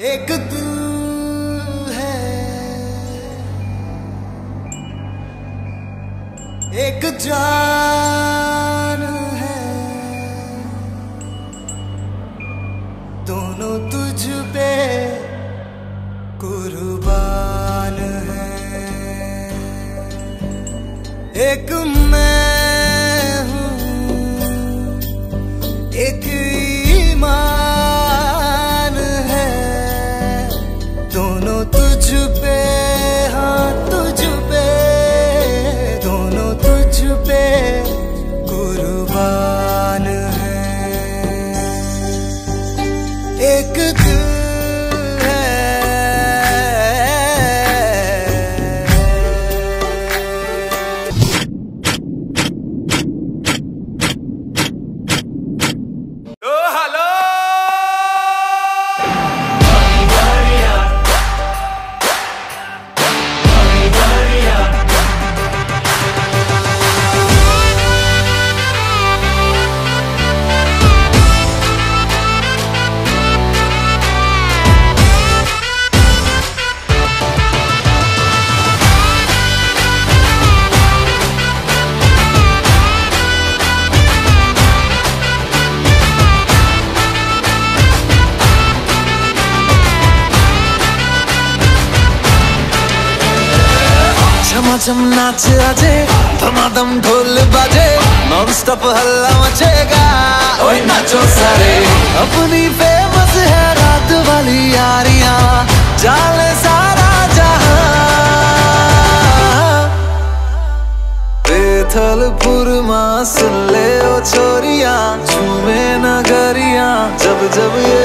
एक दिल है। एक जान है। दोनों तुझ पे कुर्बान है। एक मैं झमाझम नाच आजे धमाधम ढोल बाजे नॉन स्टॉप हल्ला मचेगा। ओए नाचो सारे। अपनी फ़ेमस है रात वाली यारियाँ जाले सारा जहाँ। बेथलपुर माँ सुन ले ओ छोरिया झूमे नगरिया जब जब ये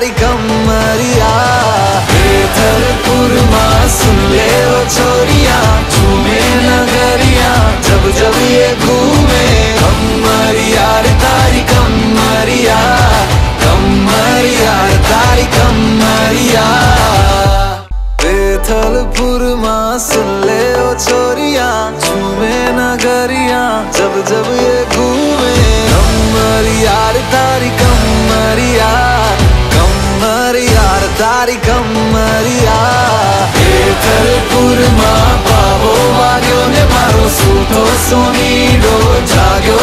तारी कमरिया। बेथलपुर माँ सुन ले ओ छोरिया झूमे नगरिया, जब जब ये घूमे। तारी कमरिया तारी कमरिया। बेथलपुर माँ सुन ले ओ छोरिया झूमे नगरिया, जब जब ये घूमे। तारी कमरिया तारी कमरिया। बेथलपुर माँ पावो ने मारो सूतो सोनी डो जाग्यो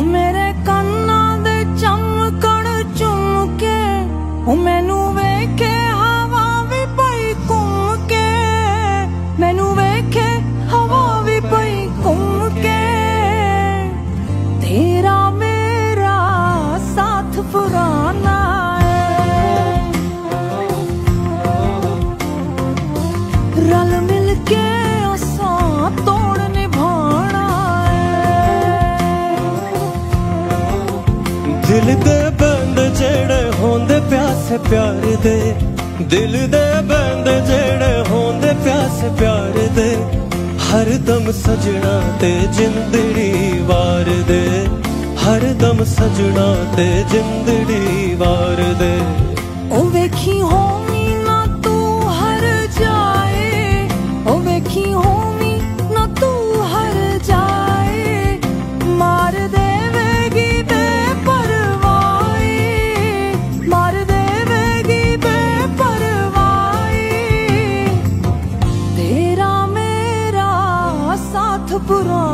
Oh, man. ਪਿਆਸੇ ਪਿਆਰ ਦੇ। ਦਿਲ ਦੇ ਬੰਦ ਜਿਹੜੇ ਹੁੰਦੇ ਪਿਆਸ ਪਿਆਰ ਦੇ। ਹਰ ਦਮ ਸਜਣਾ ਤੇ ਜਿੰਦੜੀ ਵਾਰ ਦੇ। ਹਰ ਦਮ ਸਜਣਾ ਤੇ ਜਿੰਦੜੀ ਵਾਰ ਦੇ। ਉਹ ਵੇਖੀ ਹੋ புறம்